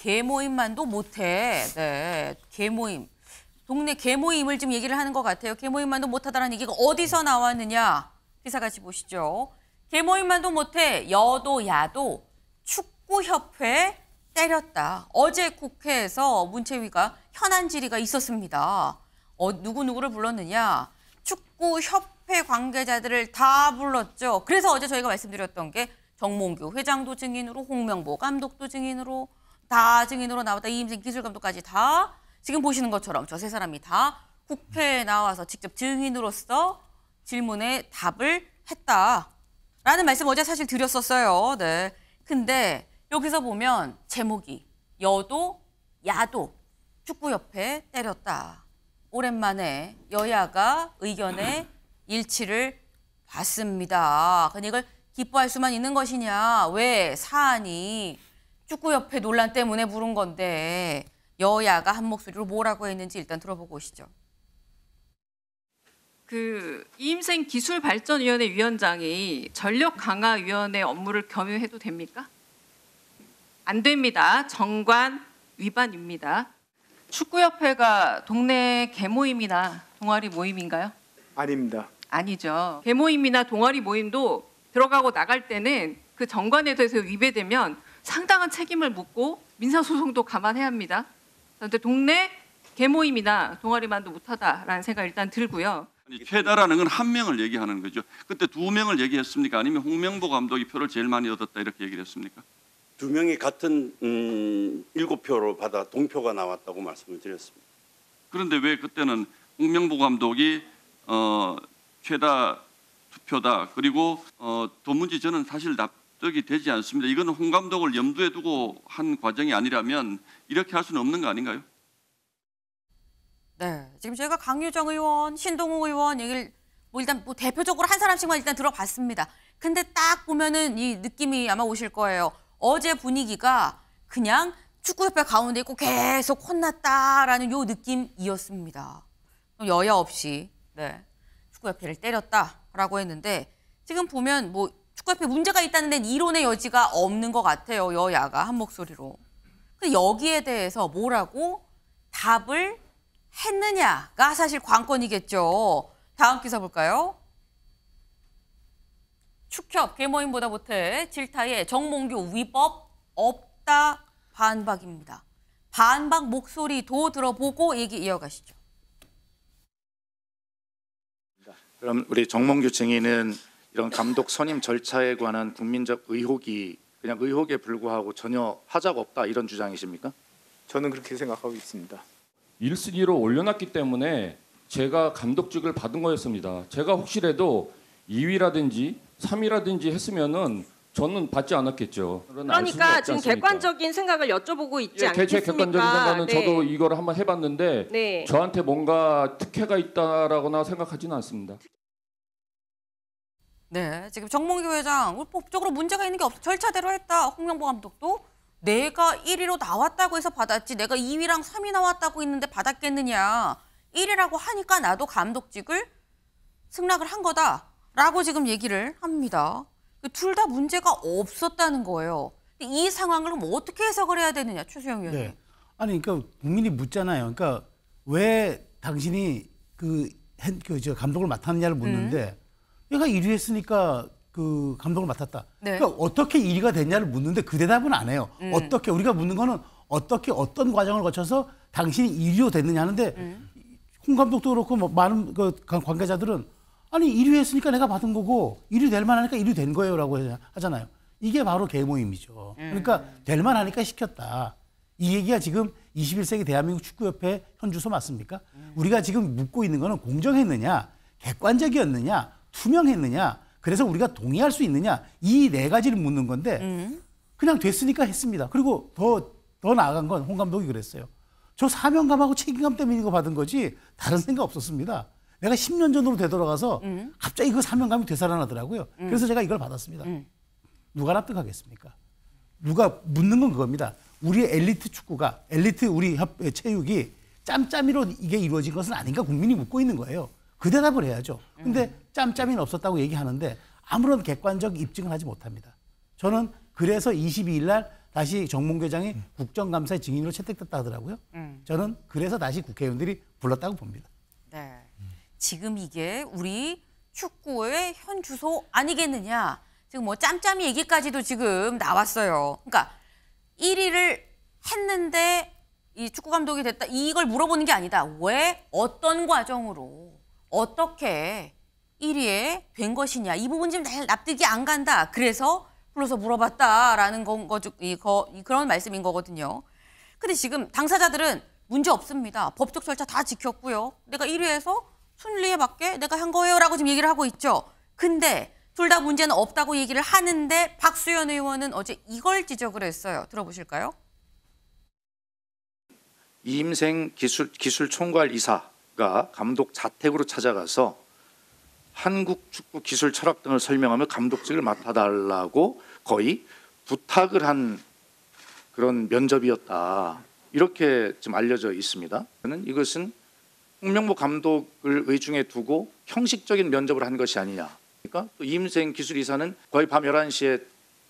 개모임만도 못해. 네, 개모임. 동네 개모임을 지금 얘기를 하는 것 같아요. 개모임만도 못하다는 얘기가 어디서 나왔느냐? 기사 같이 보시죠. 개모임만도 못해 여도 야도 축구협회 때렸다. 어제 국회에서 문체위가 현안 질의가 있었습니다. 어, 누구누구를 불렀느냐? 축구협회 관계자들을 다 불렀죠. 그래서 어제 저희가 말씀드렸던 게 정몽규 회장도 증인으로 홍명보 감독도 증인으로 다 증인으로 나왔다. 이임생 기술감독까지 다 지금 보시는 것처럼 저 세 사람이 다 국회에 나와서 직접 증인으로서 질문에 답을 했다라는 말씀 어제 사실 드렸었어요. 네. 근데 여기서 보면 제목이 여도 야도 축구협회 때렸다. 오랜만에 여야가 의견의 일치를 봤습니다. 근데 이걸 기뻐할 수만 있는 것이냐? 왜 사안이 축구협회 논란 때문에 부른 건데 여야가 한 목소리로 뭐라고 했는지 일단 들어보고 오시죠. 그 이임생 기술발전위원회 위원장이 전력 강화 위원회 업무를 겸유해도 됩니까? 안 됩니다. 정관 위반입니다. 축구협회가 동네 개모임이나 동아리 모임인가요? 아닙니다. 아니죠. 개모임이나 동아리 모임도 들어가고 나갈 때는 그 정관에 대해서 위배되면 상당한 책임을 묻고 민사소송도 감안해야 합니다. 그런데 동네 개모임이나 동아리만도 못하다라는 생각 일단 들고요. 최다라는 건 한 명을 얘기하는 거죠. 그때 두 명을 얘기했습니까? 아니면 홍명보 감독이 표를 제일 많이 얻었다 이렇게 얘기를 했습니까? 두 명이 같은 음, 일곱 표로 받아 동표가 나왔다고 말씀을 드렸습니다. 그런데 왜 그때는 홍명보 감독이 어, 최다 투표다 그리고 어, 도문지 저는 사실 납 득이 되지 않습니다. 이거는 홍 감독을 염두에 두고 한 과정이 아니라면 이렇게 할 수는 없는 거 아닌가요? 네, 지금 저희가 강유정 의원, 신동우 의원 얘기를 뭐 일단 뭐 대표적으로 한 사람씩만 일단 들어봤습니다. 근데 딱 보면은 이 느낌이 아마 오실 거예요. 어제 분위기가 그냥 축구협회 가운데 있고 계속 혼났다라는 요 느낌이었습니다. 여야 없이 네, 축구협회를 때렸다라고 했는데 지금 보면 뭐 축구협회 문제가 있다는 데는 이론의 여지가 없는 것 같아요. 여야가 한 목소리로. 여기에 대해서 뭐라고 답을 했느냐가 사실 관건이겠죠. 다음 기사 볼까요? 축협 개모임보다 못해 질타에 정몽규 위법 없다 반박입니다. 반박 목소리도 들어보고 얘기 이어가시죠. 그럼 우리 정몽규 증인은 이런 감독 선임 절차에 관한 국민적 의혹이 그냥 의혹에 불구하고 전혀 하자가 없다 이런 주장이십니까? 저는 그렇게 생각하고 있습니다. 1순위로 올려놨기 때문에 제가 감독직을 받은 거였습니다. 제가 혹시라도 2위라든지 3위라든지 했으면은 저는 받지 않았겠죠. 그러니까 지금 객관적인 생각을 여쭤보고 있지 예, 않겠습니까? 제 객관적인 생각은 네. 저도 이거를 한번 해봤는데 네. 저한테 뭔가 특혜가 있다라거나 생각하지는 않습니다. 네, 지금 정몽규 회장 우리 법적으로 문제가 있는 게 없어 절차대로 했다. 홍명보 감독도 내가 1위로 나왔다고 해서 받았지 내가 2위랑 3위 나왔다고 했는데 받았겠느냐. 1위라고 하니까 나도 감독직을 승낙을 한 거다라고 지금 얘기를 합니다. 둘 다 문제가 없었다는 거예요. 이 상황을 그럼 어떻게 해석을 해야 되느냐, 최수영 의원님. 네. 아니 그러니까 국민이 묻잖아요. 그러니까 왜 당신이 그 그 저 감독을 맡았느냐를 묻는데 얘가 1위 했으니까 그 감독을 맡았다. 네. 그러니까 어떻게 1위가 됐냐를 묻는데 그 대답은 안 해요. 음. 어떻게 우리가 묻는 거는 어떻게 어떤 과정을 거쳐서 당신이 1위로 됐느냐 하는데 음. 홍 감독도 그렇고 뭐 많은 그 관계자들은 아니 1위 했으니까 내가 받은 거고 1위 될 만하니까 1위 된 거예요라고 하잖아요. 이게 바로 개모임이죠. 그러니까 될 만하니까 시켰다. 이 얘기가 지금 21세기 대한민국 축구협회 현 주소 맞습니까? 우리가 지금 묻고 있는 거는 공정했느냐, 객관적이었느냐, 투명했느냐, 그래서 우리가 동의할 수 있느냐 이 네 가지를 묻는 건데 그냥 됐으니까 했습니다. 그리고 더 더 나아간 건 홍 감독이 그랬어요. 저 사명감하고 책임감 때문에 이거 받은 거지 다른 생각 없었습니다. 내가 10년 전으로 되돌아가서 갑자기 그 사명감이 되살아나더라고요. 그래서 제가 이걸 받았습니다. 누가 납득하겠습니까? 누가 묻는 건 그겁니다. 우리 엘리트 축구가 엘리트 우리 협 체육이 짬짬이로 이게 이루어진 것은 아닌가 국민이 묻고 있는 거예요. 그 대답을 해야죠. 근데 짬짬이는 없었다고 얘기하는데 아무런 객관적 입증을 하지 못합니다. 저는 그래서 22일 날 다시 정몽규 회장이 국정감사의 증인으로 채택됐다 하더라고요. 음. 저는 그래서 다시 국회의원들이 불렀다고 봅니다. 네. 지금 이게 우리 축구의 현 주소 아니겠느냐. 지금 뭐 짬짬이 얘기까지도 지금 나왔어요. 그러니까 1위를 했는데 이 축구 감독이 됐다. 이걸 물어보는 게 아니다. 왜 어떤 과정으로 어떻게 1위에 된 것이냐. 이 부분 지금 잘 납득이 안 간다. 그래서 불러서 물어봤다라는 건 거죠. 이, 거, 이 그런 말씀인 거거든요. 근데 지금 당사자들은 문제 없습니다. 법적 절차 다 지켰고요. 내가 1위에서 순리에 맞게 내가 한 거예요라고 지금 얘기를 하고 있죠. 근데 둘 다 문제는 없다고 얘기를 하는데 박수현 의원은 어제 이걸 지적을 했어요. 들어보실까요? 이임생 기술 기술 총괄 이사 가 감독 자택으로 찾아가서 한국 축구 기술 철학 등을 설명하며 감독직을 맡아달라고 거의 부탁을 한 그런 면접이었다 이렇게 지금 알려져 있습니다. 저는 이것은 홍명보 감독을 의중에 두고 형식적인 면접을 한 것이 아니냐. 그러니까 또 이임생 기술 이사는 거의 밤 11시에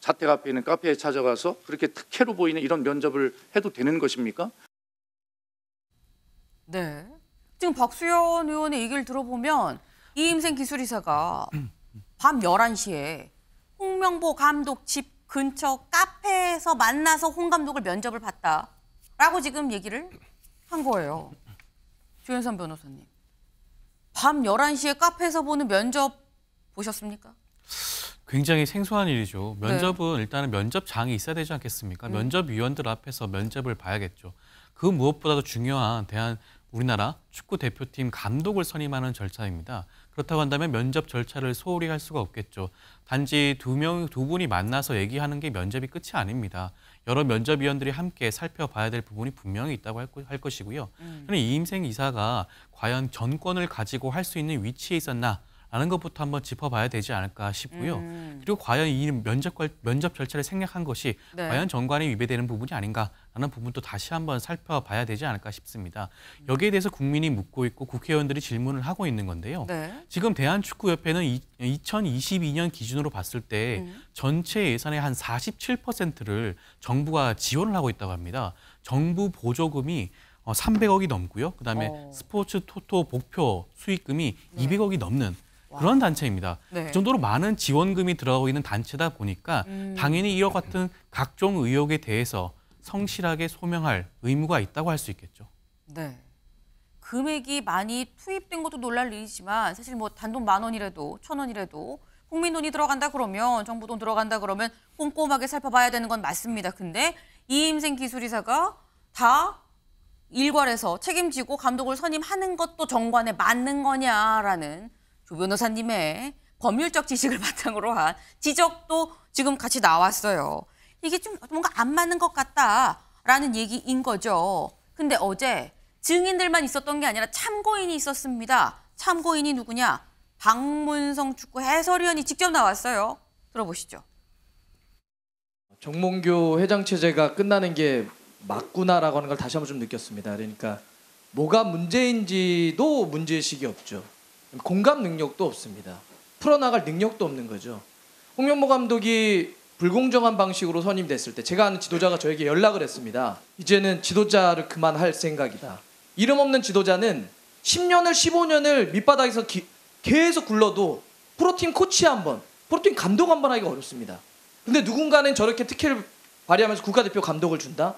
자택 앞에 있는 카페에 찾아가서 그렇게 특혜로 보이는 이런 면접을 해도 되는 것입니까? 네. 지금 박수현 의원의 얘기를 들어보면 이임생 기술이사가 밤 11시에 홍명보 감독 집 근처 카페에서 만나서 홍 감독을 면접을 봤다라고 지금 얘기를 한 거예요. 조현선 변호사님. 밤 11시에 카페에서 보는 면접 보셨습니까? 굉장히 생소한 일이죠. 네. 면접은 일단은 면접장이 있어야 되지 않겠습니까? 면접위원들 앞에서 면접을 봐야겠죠. 그 무엇보다도 중요한 대한 우리나라 축구 대표팀 감독을 선임하는 절차입니다. 그렇다고 한다면 면접 절차를 소홀히 할 수가 없겠죠. 단지 두 명, 두 분이 만나서 얘기하는 게 면접이 끝이 아닙니다. 여러 면접위원들이 함께 살펴봐야 될 부분이 분명히 있다고 할, 거- 할 것이고요. 저는 이임생 이사가 과연 전권을 가지고 할 수 있는 위치에 있었나? 라는 것부터 한번 짚어봐야 되지 않을까 싶고요. 음. 그리고 과연 이 면접, 걸- 면접 절차를 생략한 것이 네. 과연 정관에 위배되는 부분이 아닌가라는 부분도 다시 한번 살펴봐야 되지 않을까 싶습니다. 여기에 대해서 국민이 묻고 있고 국회의원들이 질문을 하고 있는 건데요. 네. 지금 대한축구협회는 이, 2022년 기준으로 봤을 때 음. 전체 예산의 한 47%를 정부가 지원을 하고 있다고 합니다. 정부 보조금이 어, 300억이 넘고요. 그다음에 어. 스포츠 토토 목표 수익금이 네. 200억이 넘는 그런 단체입니다. 네. 그 정도로 많은 지원금이 들어가고 있는 단체다 보니까 음. 당연히 이와 같은 각종 의혹에 대해서 성실하게 소명할 의무가 있다고 할 수 있겠죠. 네. 금액이 많이 투입된 것도 놀랄 일이지만 사실 뭐 단돈 만 원이라도 천 원이라도 국민 돈이 들어간다 그러면 정부 돈 들어간다 그러면 꼼꼼하게 살펴봐야 되는 건 맞습니다. 근데 이임생 기술이사가 다 일괄해서 책임지고 감독을 선임하는 것도 정관에 맞는 거냐라는 조 변호사님의 법률적 지식을 바탕으로 한 지적도 지금 같이 나왔어요. 이게 좀 뭔가 안 맞는 것 같다라는 얘기인 거죠. 근데 어제 증인들만 있었던 게 아니라 참고인이 있었습니다. 참고인이 누구냐? 박문성 축구 해설위원이 직접 나왔어요. 들어보시죠. 정몽규 회장 체제가 끝나는 게 맞구나라고 하는 걸 다시 한번 좀 느꼈습니다. 그러니까 뭐가 문제인지도 문제의식이 없죠. 공감 능력도 없습니다. 풀어나갈 능력도 없는 거죠. 홍명보 감독이 불공정한 방식으로 선임됐을 때 제가 아는 지도자가 저에게 연락을 했습니다. 이제는 지도자를 그만할 생각이다. 이름 없는 지도자는 10년을 15년을 밑바닥에서 기- 계속 굴러도 프로팀 코치 한 번, 프로팀 감독 한 번 하기가 어렵습니다. 근데 누군가는 저렇게 특혜를 발휘하면서 국가대표 감독을 준다?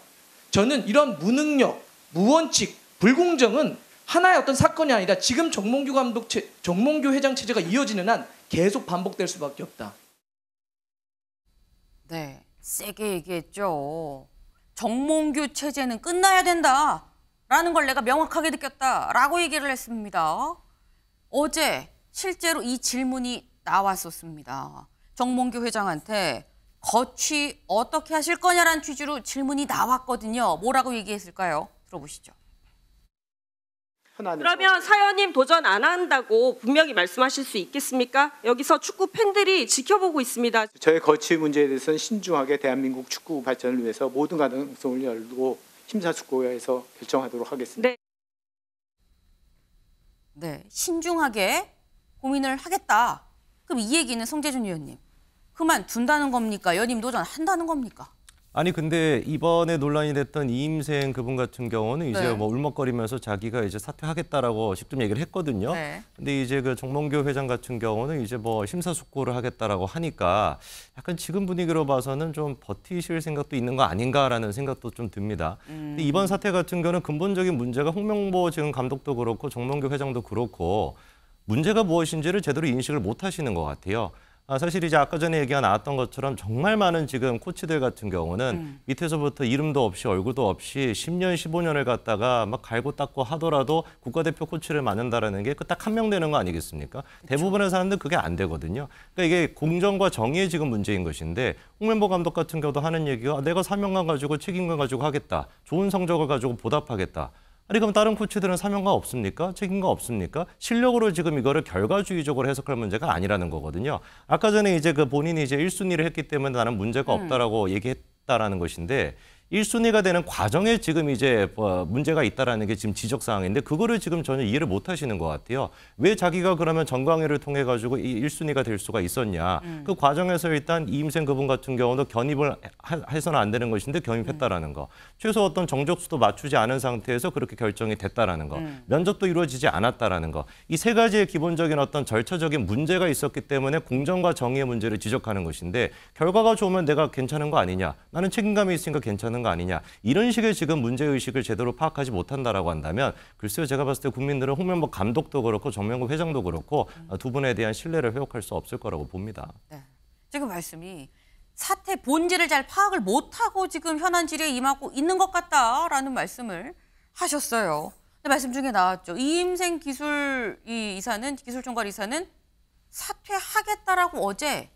저는 이런 무능력, 무원칙, 불공정은 하나의 어떤 사건이 아니라 지금 정몽규 감독 체, 정몽규 회장 체제가 이어지는 한 계속 반복될 수밖에 없다. 네, 세게 얘기했죠. 정몽규 체제는 끝나야 된다라는 걸 내가 명확하게 느꼈다라고 얘기를 했습니다. 어제 실제로 이 질문이 나왔었습니다. 정몽규 회장한테 거취 어떻게 하실 거냐라는 취지로 질문이 나왔거든요. 뭐라고 얘기했을까요? 들어보시죠. 현안에서 그러면 사연님 도전 안 한다고 분명히 말씀하실 수 있겠습니까? 여기서 축구 팬들이 지켜보고 있습니다. 저의 거취 문제에 대해서는 신중하게 대한민국 축구 발전을 위해서 모든 가능성을 열고 심사숙고해서 결정하도록 하겠습니다. 네. 네, 신중하게 고민을 하겠다. 그럼 이 얘기는 성재준 의원님 그만 둔다는 겁니까? 연임 도전 한다는 겁니까? 아니 근데 이번에 논란이 됐던 이임생 그분 같은 경우는 이제 네. 뭐 울먹거리면서 자기가 이제 사퇴하겠다라고 직접 얘기를 했거든요. 네. 근데 이제 그 정몽교 회장 같은 경우는 이제 뭐 심사숙고를 하겠다라고 하니까 약간 지금 분위기로 봐서는 좀 버티실 생각도 있는 거 아닌가라는 생각도 좀 듭니다. 근데 이번 사태 같은 경우는 근본적인 문제가 홍명보 지금 감독도 그렇고 정몽교 회장도 그렇고 문제가 무엇인지를 제대로 인식을 못 하시는 것 같아요. 아, 사실 이제 아까 전에 얘기가 나왔던 것처럼 정말 많은 지금 코치들 같은 경우는 밑에서부터 이름도 없이 얼굴도 없이 10년, 15년을 갖다가 막 갈고 닦고 하더라도 국가대표 코치를 맡는다라는 게 그 딱 한 명 되는 거 아니겠습니까? 대부분의 사람들 그게 안 되거든요. 그러니까 이게 공정과 정의의 지금 문제인 것인데 홍명보 감독 같은 경우도 하는 얘기가 아, 내가 사명감 가지고 책임감 가지고 하겠다. 좋은 성적을 가지고 보답하겠다. 아니 그럼 다른 코치들은 사명감 없습니까? 책임감 없습니까? 실력으로 지금 이거를 결과주의적으로 해석할 문제가 아니라는 거거든요. 아까 전에 이제 그 본인이 이제 1순위를 했기 때문에 나는 문제가 없다라고 얘기했다라는 것인데 1순위가 되는 과정에 지금 이제 어, 문제가 있다라는 게 지금 지적 사항인데 그거를 지금 전혀 이해를 못 하시는 것 같아요. 왜 자기가 그러면 정광회를 통해 가지고 이 1순위가 될 수가 있었냐. 그 과정에서 일단 이임생 그분 같은 경우도 견입을 하- 해서는 안 되는 것인데 견입했다라는 거. 최소 어떤 정적수도 맞추지 않은 상태에서 그렇게 결정이 됐다라는 거. 면접도 이루어지지 않았다라는 거. 이 세 가지의 기본적인 어떤 절차적인 문제가 있었기 때문에 공정과 정의의 문제를 지적하는 것인데 결과가 좋으면 내가 괜찮은 거 아니냐. 나는 책임감이 있으니까 괜찮은 거 아니냐. 이런 식의 지금 문제 의식을 제대로 파악하지 못한다라고 한다면 글쎄요 제가 봤을 때 국민들은 홍명보 감독도 그렇고 정명구 회장도 그렇고 어, 두 분에 대한 신뢰를 회복할 수 없을 거라고 봅니다. 네. 지금 말씀이 사태 본질을 잘 파악을 못하고 지금 현안 질의에 임하고 있는 것 같다라는 말씀을 하셨어요. 근데 말씀 중에 나왔죠. 이임생 기술 이 이사는 기술 총괄 이사는 사퇴하겠다라고 어제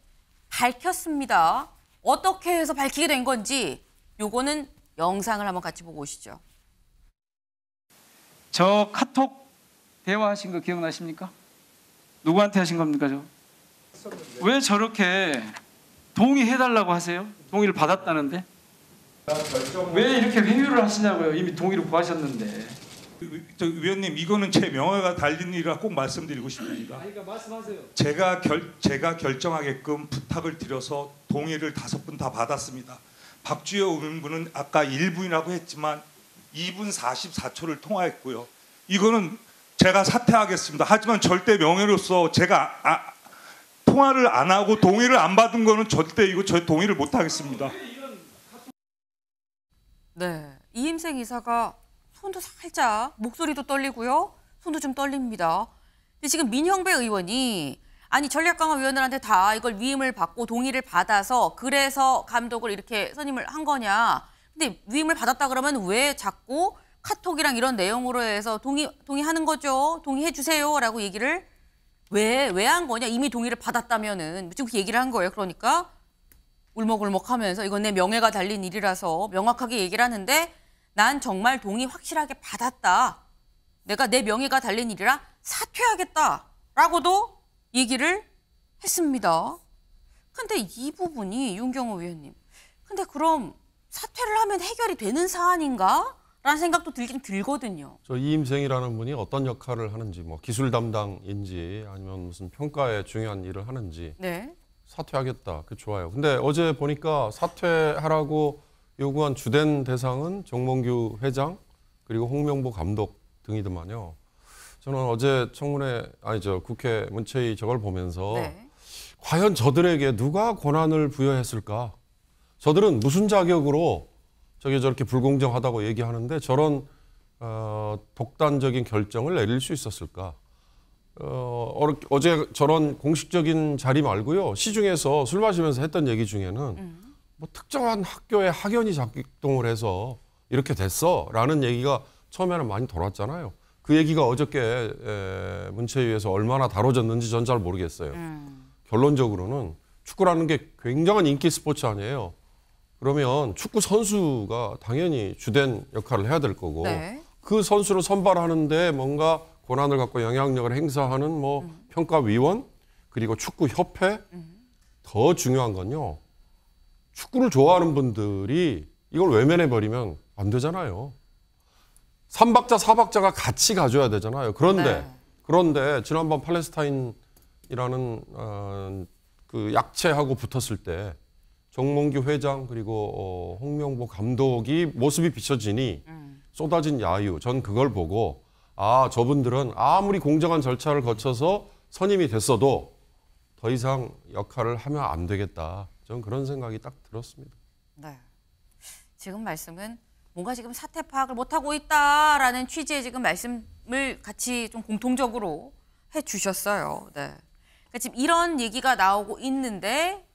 밝혔습니다. 어떻게 해서 밝히게 된 건지 요거는 영상을 한번 같이 보고 오시죠. 저 카톡 대화하신 거 기억나십니까? 누구한테 하신 겁니까 저? 왜 저렇게 동의해달라고 하세요? 동의를 받았다는데? 왜 이렇게 회유를 하시냐고요? 이미 동의를 구하셨는데. 저 위원님 이거는 제 명예가 달린 일이라 꼭 말씀드리고 싶습니다. 그러니까 말씀하세요. 제가 결 제가 결정하게끔 부탁을 드려서 동의를 다섯 분 다 받았습니다. 박주혜 의원분은 아까 1분이라고 했지만 2분 44초를 통화했고요. 이거는 제가 사퇴하겠습니다. 하지만 절대 명예로서 제가 아, 통화를 안 하고 동의를 안 받은 거는 절대 이거 저 동의를 못 하겠습니다. 네, 이임생 이사가 손도 살짝 목소리도 떨리고요. 손도 좀 떨립니다. 근데 지금 민형배 의원이 아니 전략강화위원들한테 다 이걸 위임을 받고 동의를 받아서 그래서 감독을 이렇게 선임을 한 거냐. 근데 위임을 받았다 그러면 왜 자꾸 카톡이랑 이런 내용으로 해서 동의 동의하는 거죠. 동의해 주세요라고 얘기를 왜 왜 한 거냐. 이미 동의를 받았다면은 지금 그 얘기를 한 거예요. 그러니까 울먹울먹하면서 이건 내 명예가 달린 일이라서 명확하게 얘기를 하는데 난 정말 동의 확실하게 받았다. 내가 내 명예가 달린 일이라 사퇴하겠다라고도 얘기를 했습니다. 근데 이 부분이 윤경호 위원님. 근데 그럼 사퇴를 하면 해결이 되는 사안인가? 라는 생각도 들긴 들거든요. 저 이임생이라는 분이 어떤 역할을 하는지 뭐 기술 담당인지 아니면 무슨 평가에 중요한 일을 하는지 네. 사퇴하겠다. 그 좋아요. 근데 어제 보니까 사퇴하라고 요구한 주된 대상은 정몽규 회장 그리고 홍명보 감독 등이더만요. 저는 어제 청문회 아니 저 국회 문체위 저걸 보면서 네. 과연 저들에게 누가 권한을 부여했을까? 저들은 무슨 자격으로 저게 저렇게 불공정하다고 얘기하는데 저런 어, 독단적인 결정을 내릴 수 있었을까? 어, 어제 저런 공식적인 자리 말고요 시중에서 술 마시면서 했던 얘기 중에는 뭐 특정한 학교에 학연이 작동을 해서 이렇게 됐어 라는 얘기가 처음에는 많이 돌았잖아요. 그 얘기가 어저께 에, 문체위에서 얼마나 다뤄졌는지 전 잘 모르겠어요. 결론적으로는 축구라는 게 굉장한 인기 스포츠 아니에요. 그러면 축구 선수가 당연히 주된 역할을 해야 될 거고 네. 그 선수를 선발하는데 뭔가 권한을 갖고 영향력을 행사하는 뭐 평가위원 그리고 축구 협회 더 중요한 건요. 축구를 좋아하는 분들이 이걸 외면해 버리면 안 되잖아요. 삼박자 사박자가 같이 가져야 되잖아요. 그런데 네. 그런데 지난번 팔레스타인이라는 어, 그 약체하고 붙었을 때 정몽규 회장 그리고 어, 홍명보 감독이 모습이 비춰지니 쏟아진 야유. 전 그걸 보고 아 저분들은 아무리 공정한 절차를 거쳐서 선임이 됐어도 더 이상 역할을 하면 안 되겠다. 저는 그런 생각이 딱 들었습니다. 네. 지금 말씀은 뭔가 지금 사태 파악을 못하고 있다라는 취지의 지금 말씀을 같이 좀 공통적으로 해 주셨어요. 네. 그러니까 지금 이런 얘기가 나오고 있는데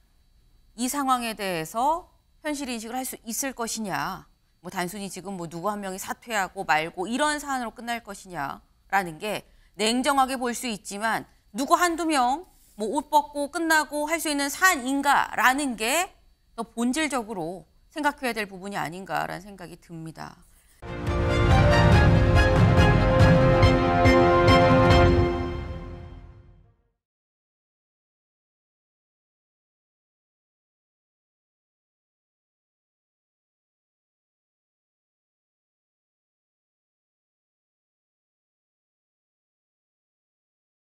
이 상황에 대해서 현실 인식을 할 수 있을 것이냐. 뭐 단순히 지금 뭐 누구 한 명이 사퇴하고 말고 이런 사안으로 끝날 것이냐라는 게 냉정하게 볼 수 있지만 누구 한두 명 뭐 옷 벗고 끝나고 할 수 있는 사안인가라는 게더 본질적으로 생각해야 될 부분이 아닌가라는 생각이 듭니다.